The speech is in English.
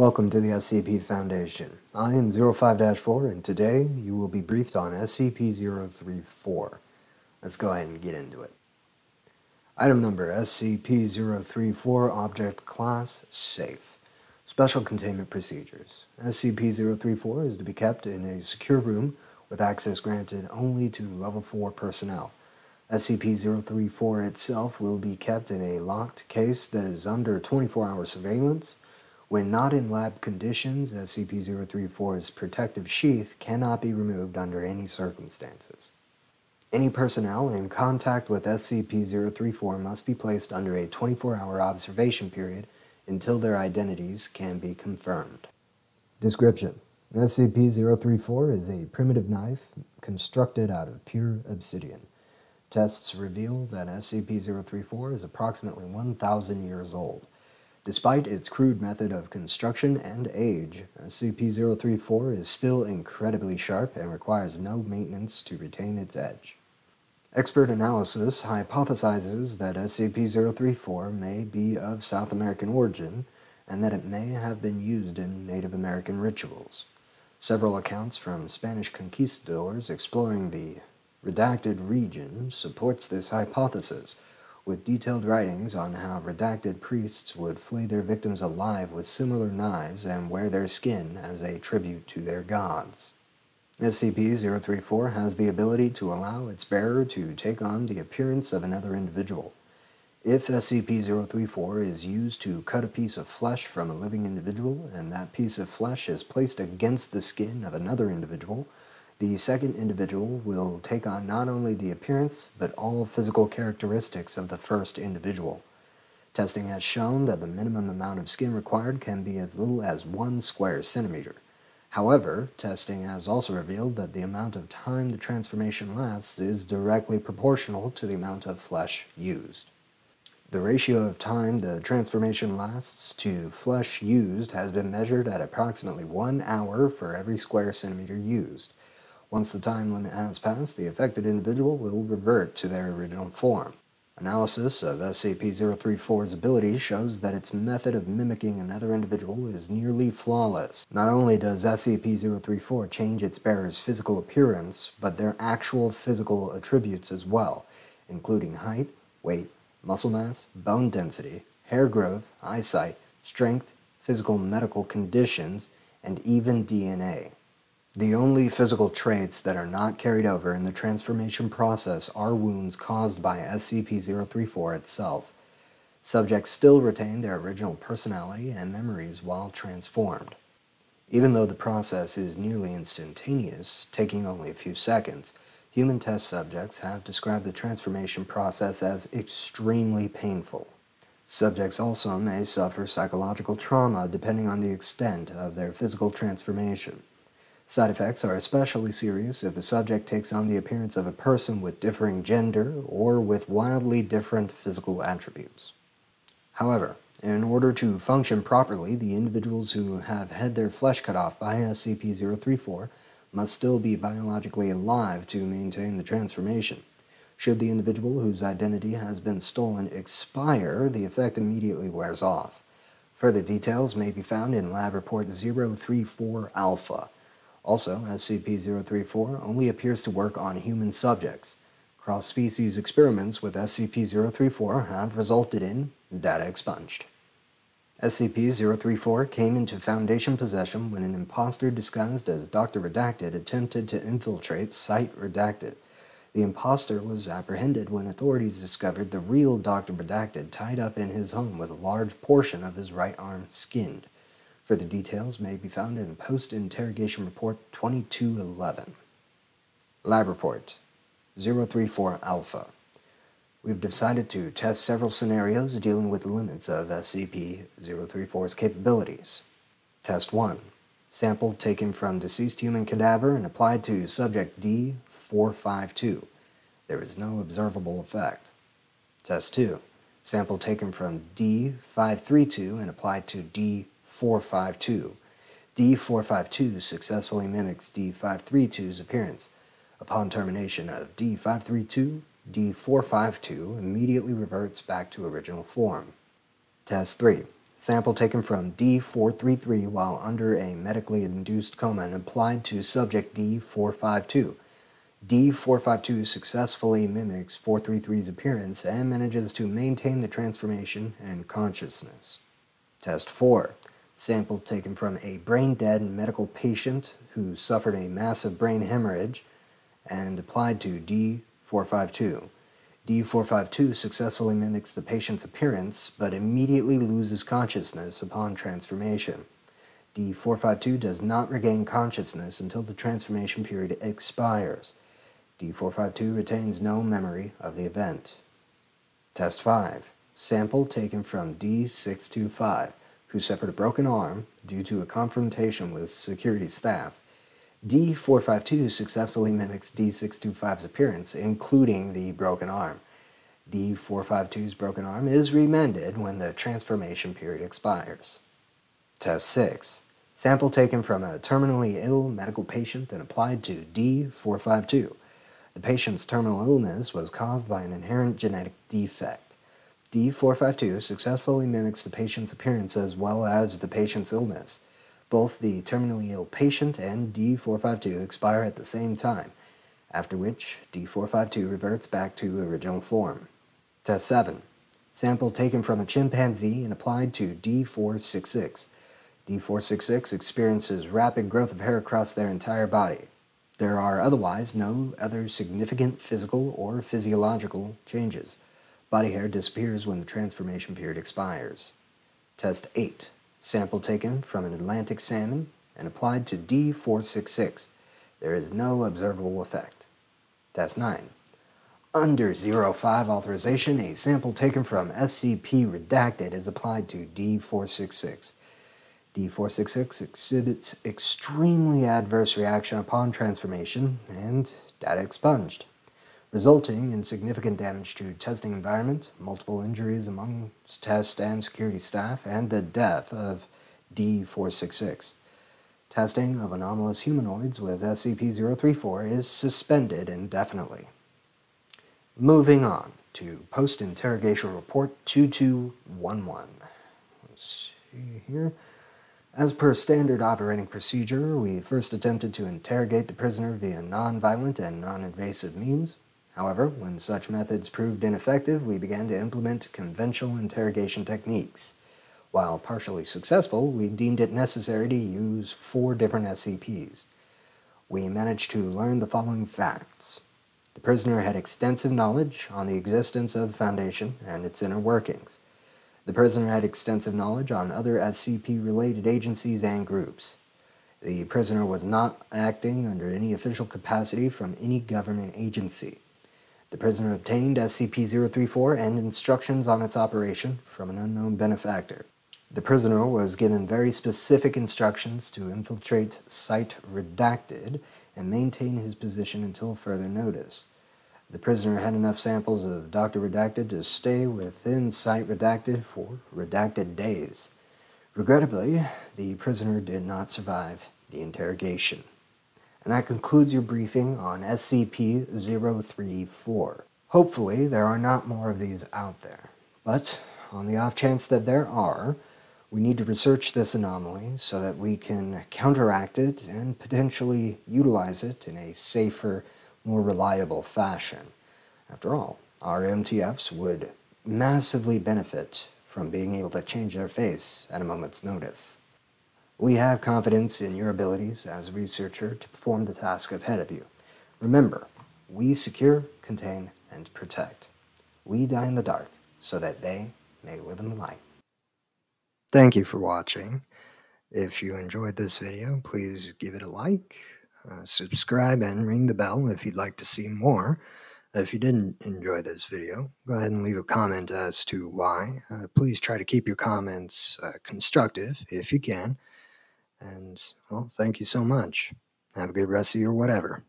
Welcome to the SCP Foundation. I am O5-4 and today you will be briefed on SCP-034. Let's go ahead and get into it. Item number SCP-034 Object Class Safe Special Containment Procedures SCP-034 is to be kept in a secure room with access granted only to Level 4 personnel. SCP-034 itself will be kept in a locked case that is under 24-hour surveillance when not in lab conditions, SCP-034's protective sheath cannot be removed under any circumstances. Any personnel in contact with SCP-034 must be placed under a 24-hour observation period until their identities can be confirmed. Description SCP-034 is a primitive knife constructed out of pure obsidian. Tests reveal that SCP-034 is approximately 1,000 years old. Despite its crude method of construction and age, SCP-034 is still incredibly sharp and requires no maintenance to retain its edge. Expert analysis hypothesizes that SCP-034 may be of South American origin and that it may have been used in Native American rituals. Several accounts from Spanish conquistadors exploring the redacted region supports this hypothesis, with detailed writings on how redacted priests would flay their victims alive with similar knives and wear their skin as a tribute to their gods. SCP-034 has the ability to allow its bearer to take on the appearance of another individual. If SCP-034 is used to cut a piece of flesh from a living individual and that piece of flesh is placed against the skin of another individual, the second individual will take on not only the appearance, but all physical characteristics of the first individual. Testing has shown that the minimum amount of skin required can be as little as one square centimeter. However, testing has also revealed that the amount of time the transformation lasts is directly proportional to the amount of flesh used. The ratio of time the transformation lasts to flesh used has been measured at approximately one hour for every square centimeter used. Once the time limit has passed, the affected individual will revert to their original form. Analysis of SCP-034's ability shows that its method of mimicking another individual is nearly flawless. Not only does SCP-034 change its bearer's physical appearance, but their actual physical attributes as well, including height, weight, muscle mass, bone density, hair growth, eyesight, strength, physical medical conditions, and even DNA. The only physical traits that are not carried over in the transformation process are wounds caused by SCP-034 itself. Subjects still retain their original personality and memories while transformed. Even though the process is nearly instantaneous, taking only a few seconds, human test subjects have described the transformation process as extremely painful. Subjects also may suffer psychological trauma depending on the extent of their physical transformation. Side effects are especially serious if the subject takes on the appearance of a person with differing gender or with wildly different physical attributes. However, in order to function properly, the individuals who have had their flesh cut off by SCP-034 must still be biologically alive to maintain the transformation. Should the individual whose identity has been stolen expire, the effect immediately wears off. Further details may be found in Lab Report 034 Alpha, also, SCP-034 only appears to work on human subjects. Cross-species experiments with SCP-034 have resulted in data expunged. SCP-034 came into Foundation possession when an impostor disguised as Dr. Redacted attempted to infiltrate Site Redacted. The impostor was apprehended when authorities discovered the real Dr. Redacted tied up in his home with a large portion of his right arm skinned. Further details may be found in Post-Interrogation Report 2211. Lab Report 034 Alpha. We've decided to test several scenarios dealing with the limits of SCP-034's capabilities. Test 1. Sample taken from deceased human cadaver and applied to subject D452. There is no observable effect. Test 2. Sample taken from D532 and applied to D 452. D452 successfully mimics D532's appearance. Upon termination of D532, D452 immediately reverts back to original form. Test 3. Sample taken from D433 while under a medically induced coma and applied to subject D452. D452 successfully mimics 433's appearance and manages to maintain the transformation and consciousness. Test 4. Sample taken from a brain dead medical patient who suffered a massive brain hemorrhage and applied to D452. D452 successfully mimics the patient's appearance but immediately loses consciousness upon transformation. D452 does not regain consciousness until the transformation period expires. D452 retains no memory of the event. Test 5. Sample taken from D625, who suffered a broken arm due to a confrontation with security staff. D452 successfully mimics D625's appearance, including the broken arm. D452's broken arm is remended when the transformation period expires. Test 6. Sample taken from a terminally ill medical patient and applied to D452. The patient's terminal illness was caused by an inherent genetic defect. D452 successfully mimics the patient's appearance as well as the patient's illness. Both the terminally ill patient and D452 expire at the same time, after which D452 reverts back to original form. Test 7. Sample taken from a chimpanzee and applied to D466. D466 experiences rapid growth of hair across their entire body. There are otherwise no other significant physical or physiological changes. Body hair disappears when the transformation period expires. Test 8 sample taken from an Atlantic salmon and applied to D466. There is no observable effect. Test 9. Under O5 authorization, a sample taken from SCP redacted is applied to D466. D466 exhibits extremely adverse reaction upon transformation and data expunged resulting in significant damage to testing environment, multiple injuries among test and security staff, and the death of D466. Testing of anomalous humanoids with SCP-034 is suspended indefinitely. Moving on to Post-Interrogation Report 2211. Let's see here. As per standard operating procedure, we first attempted to interrogate the prisoner via non-violent and non-invasive means. However, when such methods proved ineffective, we began to implement conventional interrogation techniques. While partially successful, we deemed it necessary to use four different SCPs. We managed to learn the following facts. The prisoner had extensive knowledge on the existence of the Foundation and its inner workings. The prisoner had extensive knowledge on other SCP-related agencies and groups. The prisoner was not acting under any official capacity from any government agency. The prisoner obtained SCP-034 and instructions on its operation from an unknown benefactor. The prisoner was given very specific instructions to infiltrate Site Redacted and maintain his position until further notice. The prisoner had enough samples of Dr. Redacted to stay within Site Redacted for redacted days. Regrettably, the prisoner did not survive the interrogation. And that concludes your briefing on SCP-034. Hopefully there are not more of these out there, but on the off chance that there are, we need to research this anomaly so that we can counteract it and potentially utilize it in a safer, more reliable fashion. After all, our MTFs would massively benefit from being able to change their face at a moment's notice. We have confidence in your abilities as a researcher to perform the task ahead of you. Remember, we secure, contain, and protect. We die in the dark so that they may live in the light. Thank you for watching. If you enjoyed this video, please give it a like, uh, subscribe, and ring the bell if you'd like to see more. If you didn't enjoy this video, go ahead and leave a comment as to why. Uh, please try to keep your comments uh, constructive if you can. And, well, thank you so much. Have a good rest of your whatever.